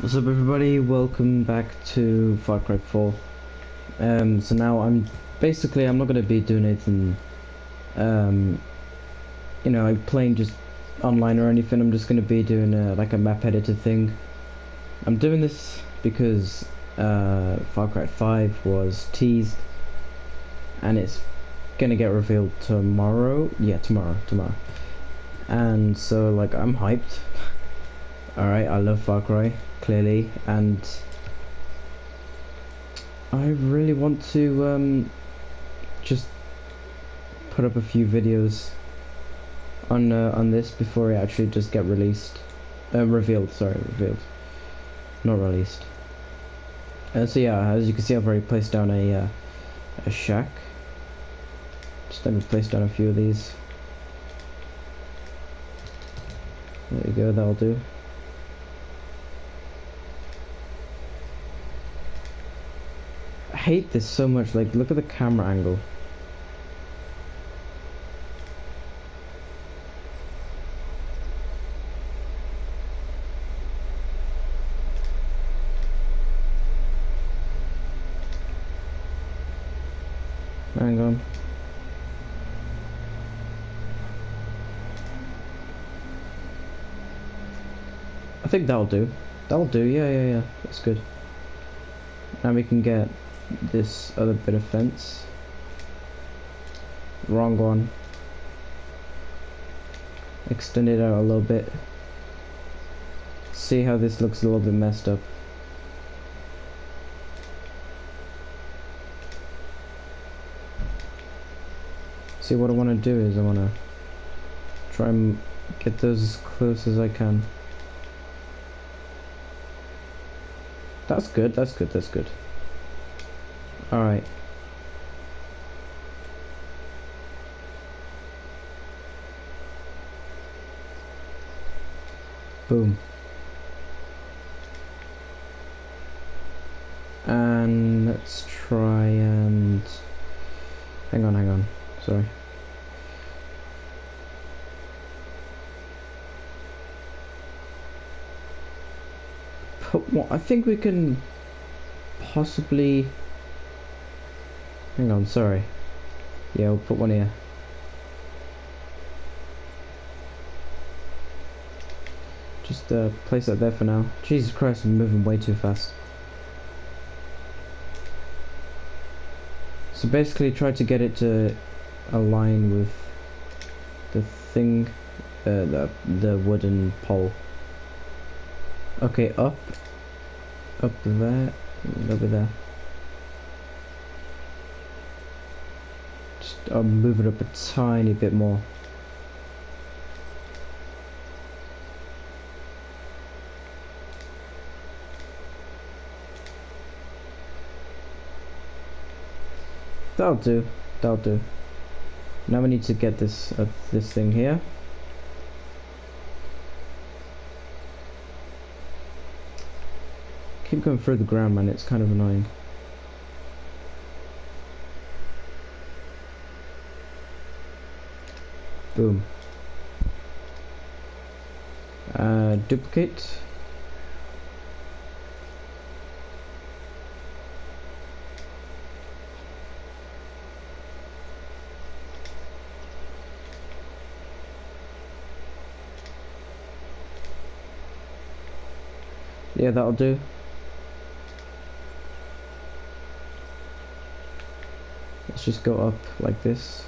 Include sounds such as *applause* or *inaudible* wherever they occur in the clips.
What's up everybody, welcome back to Far Cry 4. Um, so now I'm, basically I'm not going to be doing anything, um, you know, like playing just online or anything, I'm just going to be doing a, like a map editor thing. I'm doing this because uh, Far Cry 5 was teased, and it's going to get revealed tomorrow, yeah tomorrow, tomorrow. And so like I'm hyped. *laughs* Alright, I love Far Cry clearly, and I really want to um, just put up a few videos on uh, on this before it actually just get released, uh, revealed. Sorry, revealed, not released. Uh, so yeah, as you can see, I've already placed down a uh, a shack. Just let me place down a few of these. There you go, that'll do. Hate this so much. Like, look at the camera angle. Hang on. I think that'll do. That'll do, yeah, yeah, yeah. That's good. Now we can get this other bit of fence. Wrong one. Extend it out a little bit. See how this looks a little bit messed up. See what I want to do is I want to try and get those as close as I can. That's good, that's good, that's good. Alright. Boom. And let's try and... Hang on, hang on. Sorry. Put what? I think we can possibly Hang on, sorry. Yeah, we'll put one here. Just uh, place that there for now. Jesus Christ, I'm moving way too fast. So basically try to get it to align with the thing, uh, the, the wooden pole. Okay, up, up there, over there. I'll move it up a tiny bit more. That'll do. That'll do. Now we need to get this uh, this thing here. Keep going through the ground, man. It's kind of annoying. Boom. Uh, duplicate. Yeah, that'll do. Let's just go up like this.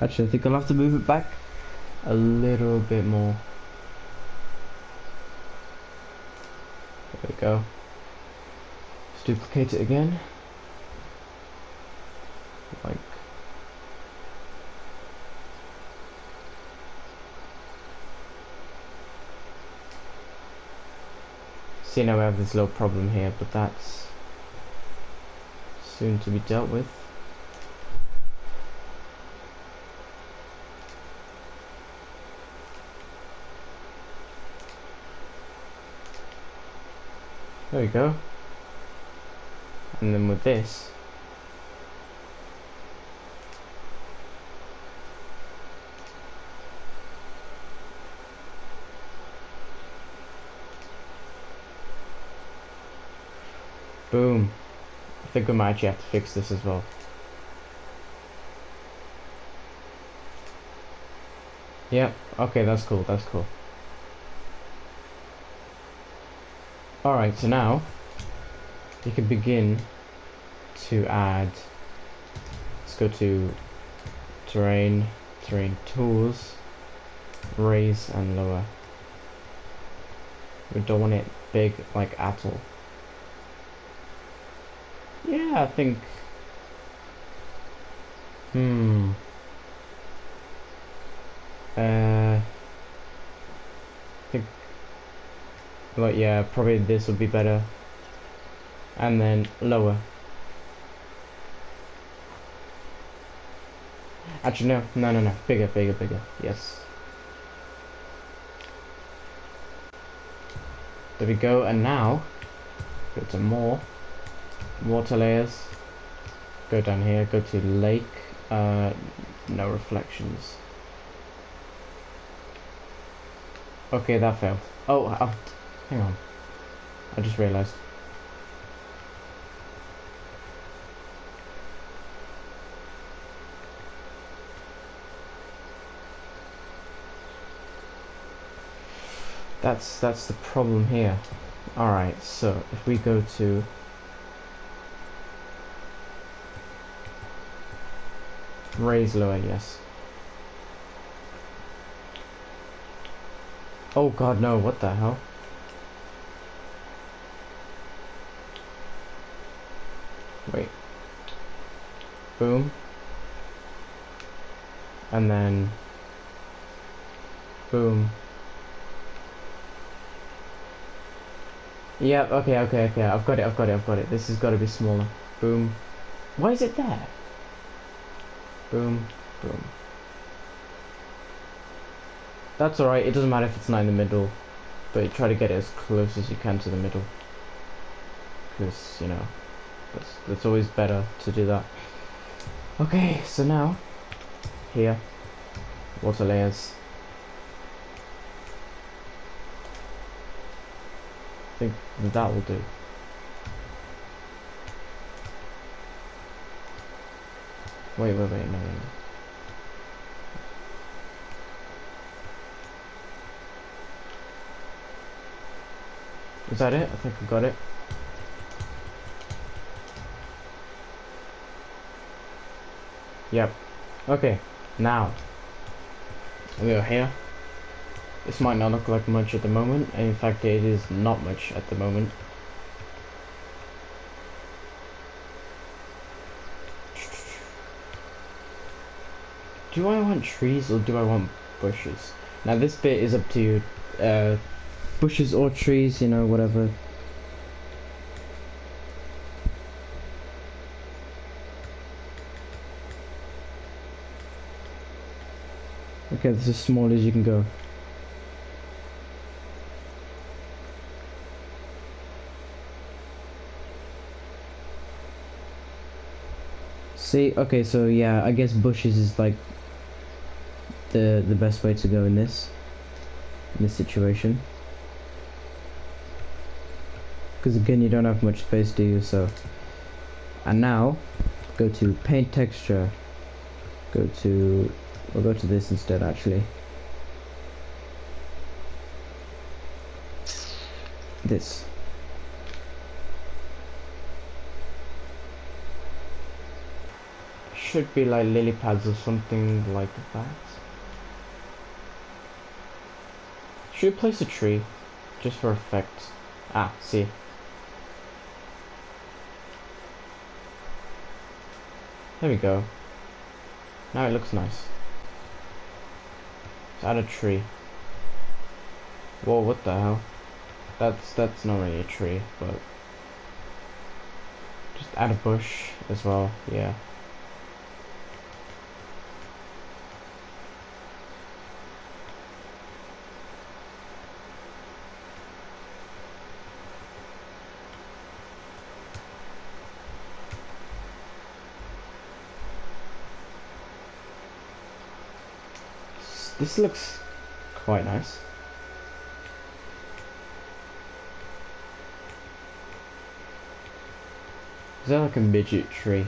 Actually, I think I'll have to move it back a little bit more. There we go. Let's duplicate it again. Like See now we have this little problem here, but that's soon to be dealt with. There we go. And then with this, Boom. I think we might actually have to fix this as well. Yep, yeah. okay, that's cool, that's cool. Alright, so now you can begin to add let's go to terrain, terrain tools, raise and lower. We don't want it big like at all. Yeah, I think Hmm uh, I think, like, yeah, probably this would be better. And then lower. Actually, no, no, no, no, bigger, bigger, bigger, yes. There we go, and now, go to more, water layers, go down here, go to lake, uh, no reflections. Okay, that failed. Oh, oh, hang on. I just realized. That's that's the problem here. Alright, so if we go to raise lower, yes. Oh god, no, what the hell? Wait. Boom. And then... Boom. Yeah, okay, okay, okay, I've got it, I've got it, I've got it. This has got to be smaller. Boom. Why is it there? Boom, boom. That's alright, it doesn't matter if it's not in the middle, but try to get it as close as you can to the middle. Because, you know, that's, that's always better to do that. Okay, so now, here, water layers. I think that will do. Wait, wait, wait, no, no, no. Is that it? I think I got it. Yep. Okay, now we are here. This might not look like much at the moment, in fact it is not much at the moment. Do I want trees or do I want bushes? Now this bit is up to you. Uh, bushes or trees, you know, whatever. Okay, this is as small as you can go. See, okay, so yeah, I guess bushes is like the the best way to go in this in this situation because again you don't have much space do you so and now go to paint texture go to we'll go to this instead actually. This. Should be like lily pads or something like that. Should we place a tree just for effect? Ah see. There we go. Now it looks nice. Add a tree. Whoa, what the hell? That's that's not really a tree, but just add a bush as well, yeah. This looks quite nice. Is that like a midget tree?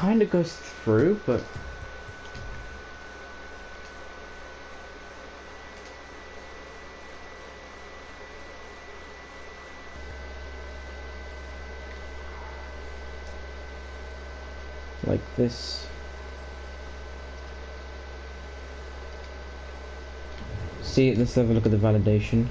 Kind of goes through, but like this. See, let's have a look at the validation.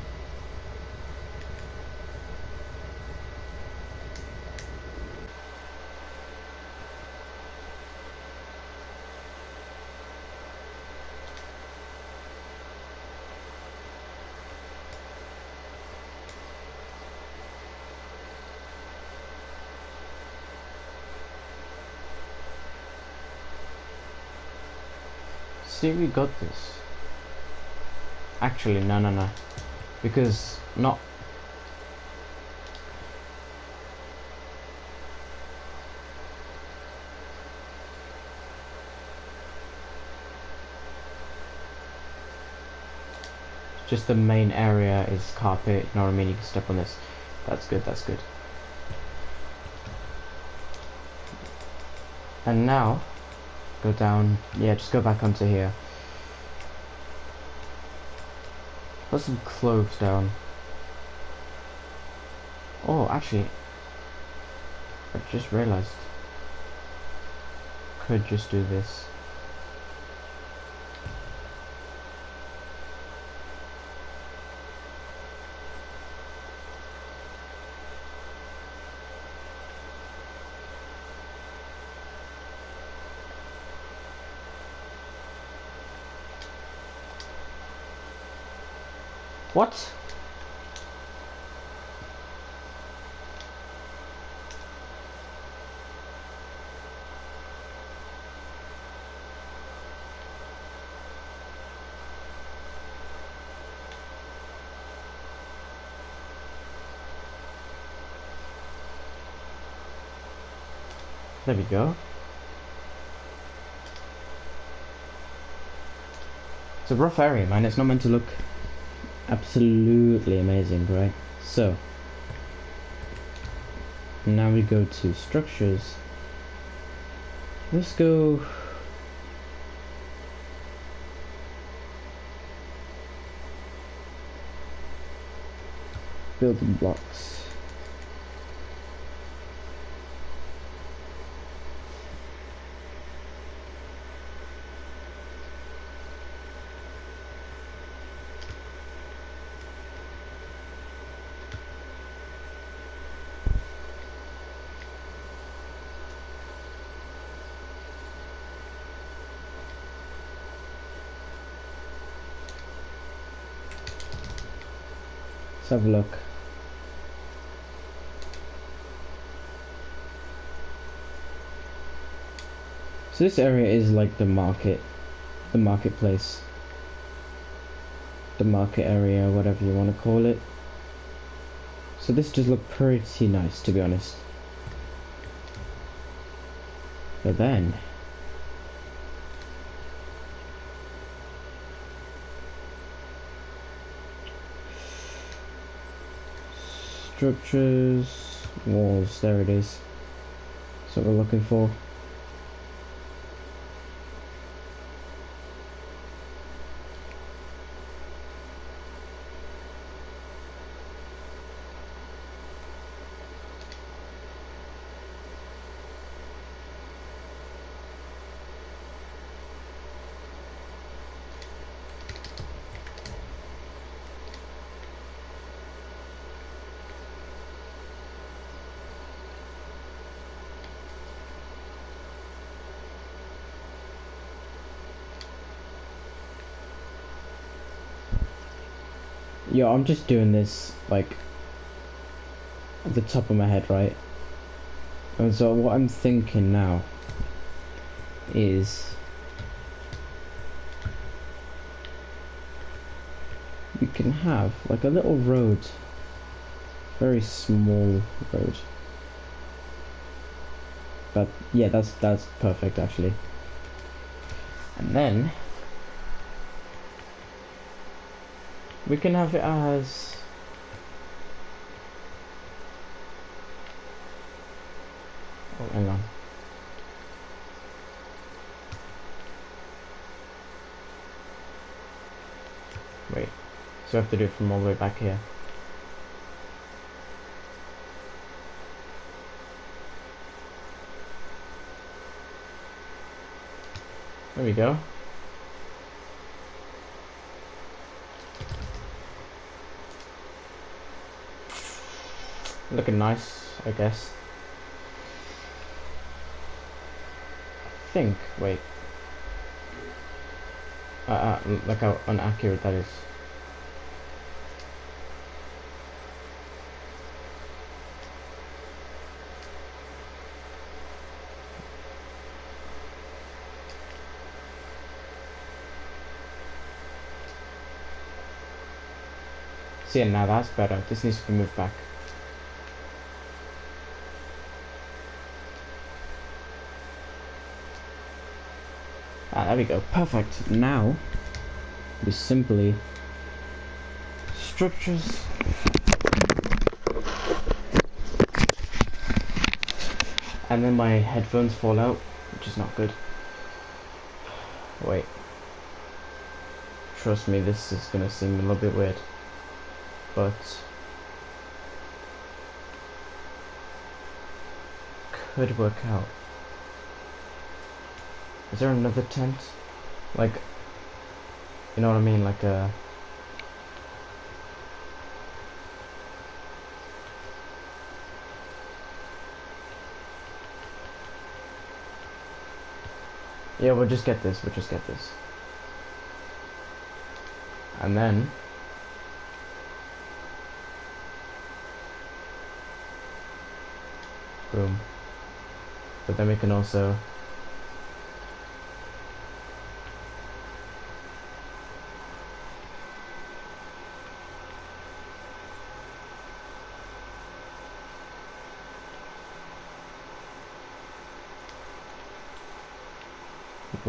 See, we got this. Actually, no, no, no. Because not. Just the main area is carpet, you know what I mean? You can step on this. That's good, that's good. And now, Go down. Yeah, just go back onto here. Put some clothes down. Oh, actually, I just realized. Could just do this. What? There we go. It's a rough area, man. It's not meant to look absolutely amazing, right? So, now we go to structures. Let's go building blocks. Let's have a look. So this area is like the market, the marketplace, the market area, whatever you want to call it. So this does look pretty nice to be honest. But then, structures, walls, there it is. That's what we're looking for. Yo, I'm just doing this, like, at the top of my head, right? And so what I'm thinking now is you can have like a little road, very small road. But yeah, that's that's perfect actually. And then we can have it as oh hang on. Wait, so I have to do it from all the way back here. There we go. Looking nice, I guess. I think, wait. Uh, uh, look how inaccurate that is. See, now that's better. This needs to be moved back. Ah, there we go. Perfect. Now, we simply structures. And then my headphones fall out, which is not good. Wait. Trust me, this is gonna seem a little bit weird but could work out. Is there another tent? Like, you know what I mean? Like a. Yeah, we'll just get this, we'll just get this. And then Boom. But then we can also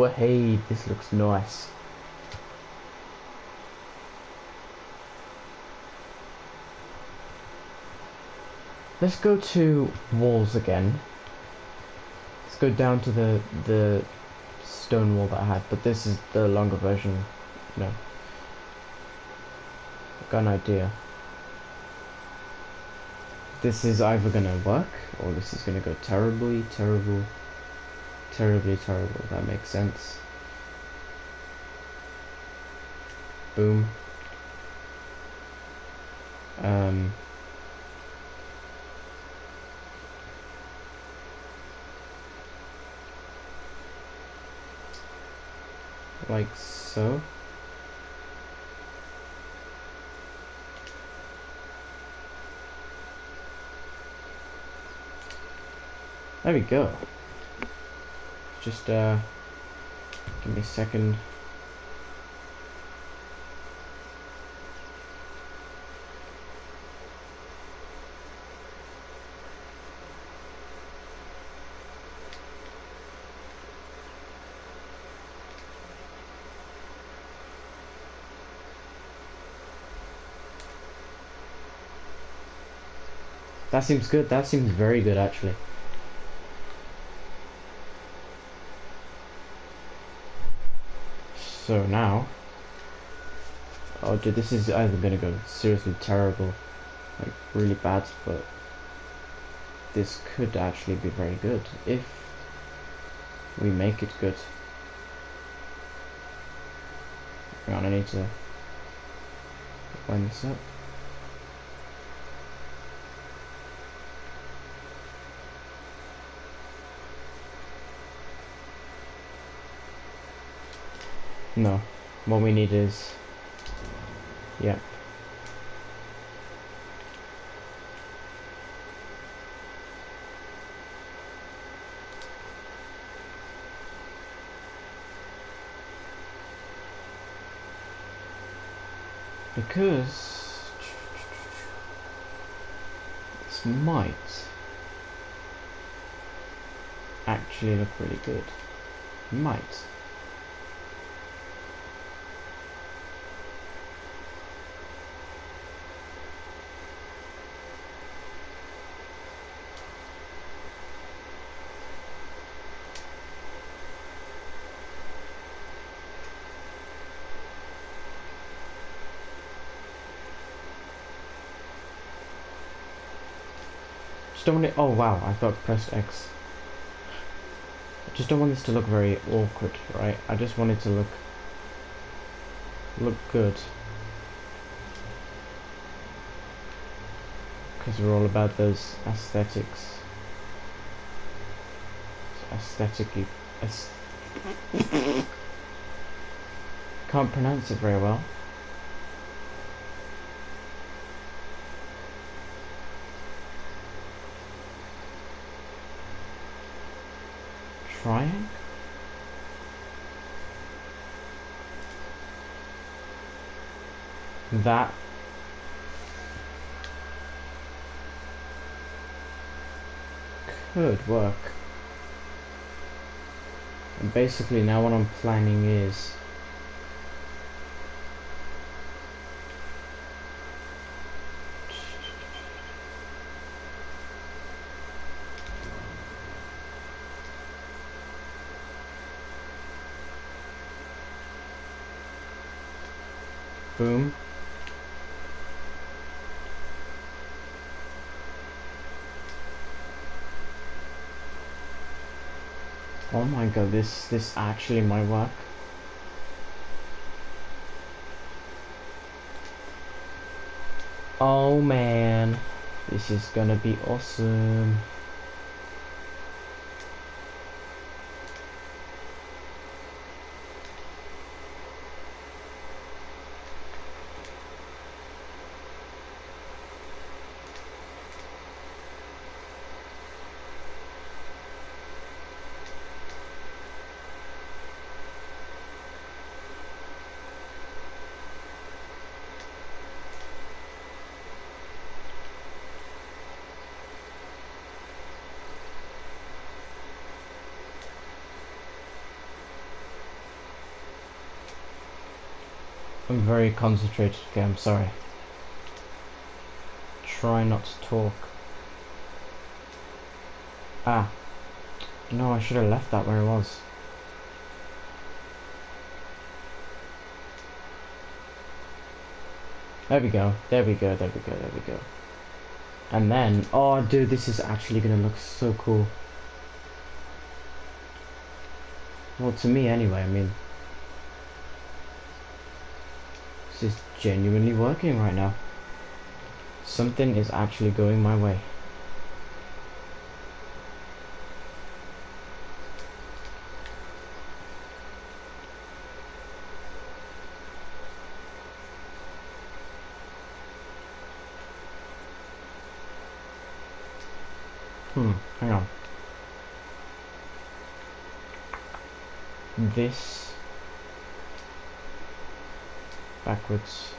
Well, hey, this looks nice. Let's go to walls again. Let's go down to the the stone wall that I had, but this is the longer version. No. Got an idea. This is either gonna work or this is gonna go terribly, terrible, terribly terrible. That makes sense. Boom. Um like so. There we go. Just uh, give me a second. That seems good. That seems very good, actually. So now... Oh, dude, this is either gonna go seriously terrible, like really bad, but this could actually be very good if we make it good. Hang on, I need to line this up. No. What we need is... Yep. Yeah. because this might actually look really good. Might. Just don't want it. Oh wow, I thought pressed X. I just don't want this to look very awkward, right? I just want it to look look good. Because we're all about those aesthetics. Aesthetic. Aesth *laughs* Can't pronounce it very well. That could work. And basically now what I'm planning is Boom. Oh my god, this this actually might work. Oh man, this is gonna be awesome. I'm very concentrated. Okay, I'm sorry. Try not to talk. Ah. No, I should have left that where it was. There we go. There we go. There we go. There we go. And then, oh dude, this is actually gonna look so cool. Well, to me anyway, I mean, This is genuinely working right now. Something is actually going my way. Hmm, hang on. This backwards.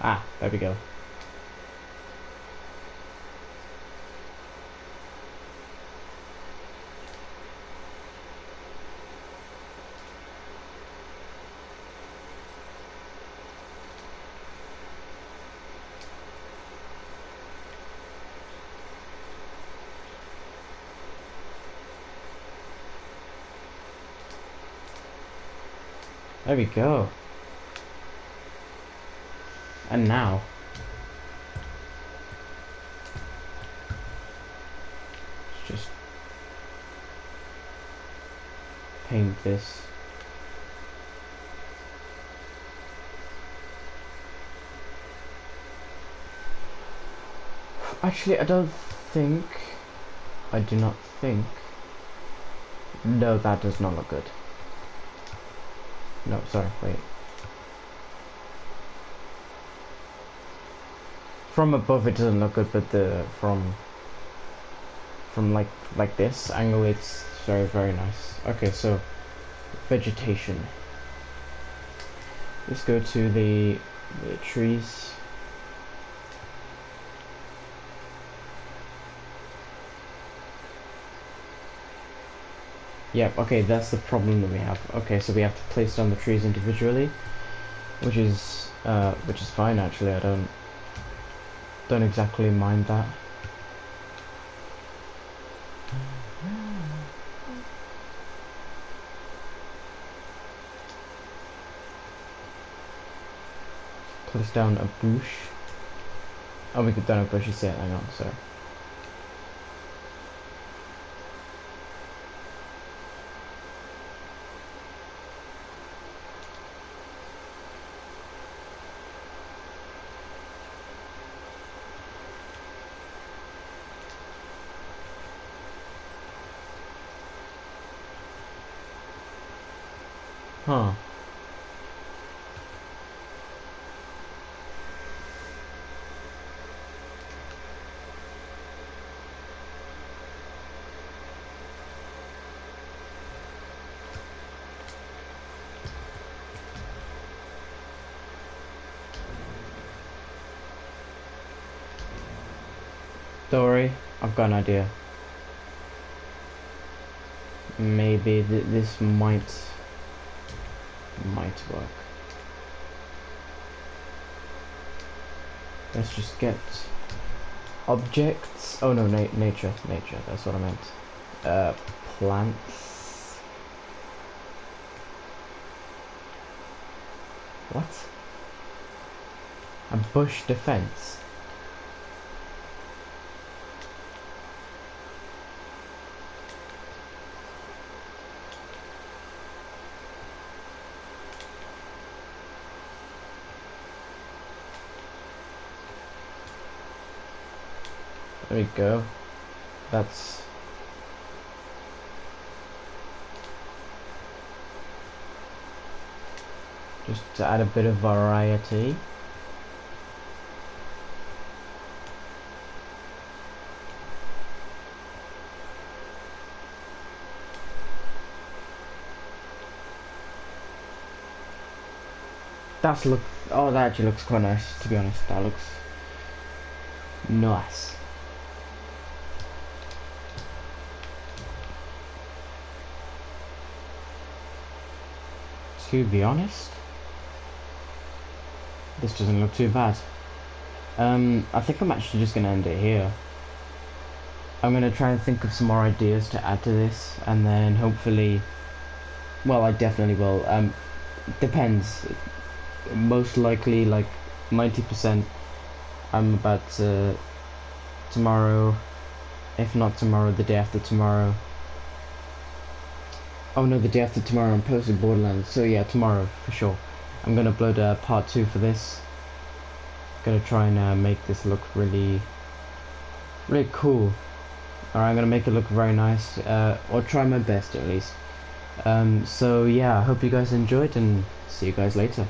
Ah, there we go. There we go. And now. Let's just paint this. Actually, I don't think, I do not think, no, that does not look good. No, sorry, wait. From above it doesn't look good, but the from from like like this angle it's very very nice. Okay, so vegetation. Let's go to the, the trees. Yep, okay, that's the problem that we have. Okay, so we have to place down the trees individually, which is, uh, which is fine actually, I don't, don't exactly mind that. Place down a bush. Oh, we could down a bush, you said, hang on, sorry. Huh. Don't I've got an idea. Maybe th this might work. Let's just get objects. Oh no, na nature, nature. That's what I meant. Uh, plants. What? A bush defense. There we go. That's just to add a bit of variety. That's look. Oh, that actually looks quite nice. To be honest, that looks nice. To be honest. This doesn't look too bad. Um, I think I'm actually just going to end it here. I'm going to try and think of some more ideas to add to this, and then hopefully, well, I definitely will. Um, depends. Most likely, like 90%, I'm about to, tomorrow, if not tomorrow, the day after tomorrow, Oh no, the day after tomorrow I'm posting Borderlands. So yeah, tomorrow for sure. I'm gonna upload uh, part two for this. Gonna try and uh, make this look really, really cool. Alright, I'm gonna make it look very nice, uh, or try my best at least. Um, so yeah, I hope you guys enjoyed and see you guys later.